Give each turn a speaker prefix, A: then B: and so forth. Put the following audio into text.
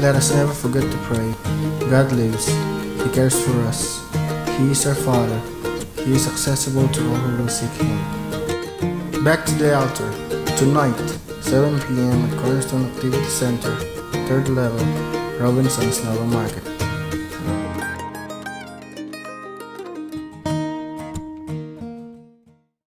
A: Let us never forget to pray. God lives. He cares for us. He is our Father. He is accessible to all who will seek Him. Back to the altar. Tonight, 7 p.m. at Cornerstone Activity Center, third level, Robinson's Nova Market.